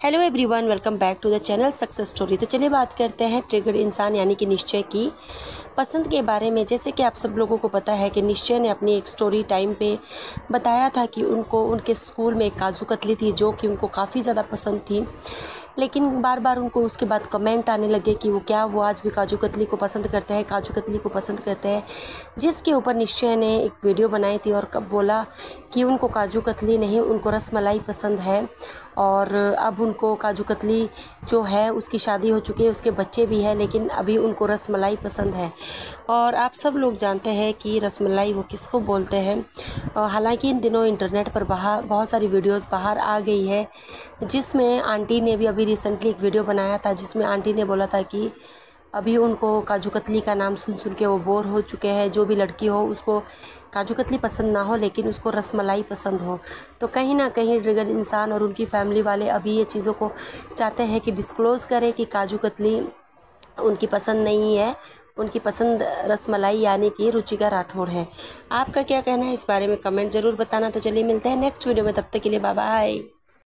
Hello everyone welcome back to the channel success story तो चलिए बात करते हैं ट्रिगर इंसान यानी कि निश्चय की। पसंद के बारे में, जैसे कि आप सब लोगों को पता है कि निश्चय ने अपनी एक स्टोरी टाइम पे बताया था कि उनको, उनके स्कूल में एक काजू कतली थी जो कि उनको काफ़ी ज़्यादा पसंद थी। लेकिन बार बार उनको उसके बाद कमेंट आने लगे कि वो क्या वो आज भी काजू कतली को पसंद करते हैं, काजू कतली को पसंद करते हैं। जिसके ऊपर निश्चय ने एक वीडियो बनाई थी और कब बोला कि उनको काजू कतली नहीं, उनको रस मलाई पसंद है। और अब उनको काजू कतली जो है, उसकी शादी हो चुकी है, उसके बच्चे भी हैं, लेकिन अभी उनको रस मलाई पसंद है। और आप सब लोग जानते हैं कि रस मलाई वो किसको बोलते हैं? हालाँकि इन दिनों इंटरनेट पर बाहर बहुत सारी वीडियोस बाहर आ गई है। जिसमें आंटी ने भी अभी रिसेंटली एक वीडियो बनाया था, जिसमें आंटी ने बोला था कि अभी उनको काजू कतली का नाम सुन सुन के वो बोर हो चुके हैं, जो भी लड़की हो उसको काजू कतली पसंद ना हो, लेकिन उसको रसमलाई पसंद हो। तो कहीं ना कहीं ड्रिगर इंसान और उनकी फैमिली वाले अभी ये चीज़ों को चाहते हैं कि डिस्क्लोज़ करें कि काजू कतली उनकी पसंद नहीं है। उनकी पसंद रसमलाई यानी कि रुचिका राठौड़ है। आपका क्या कहना है इस बारे में कमेंट ज़रूर बताना। तो चलिए मिलते हैं नेक्स्ट वीडियो में, तब तक के लिए बाय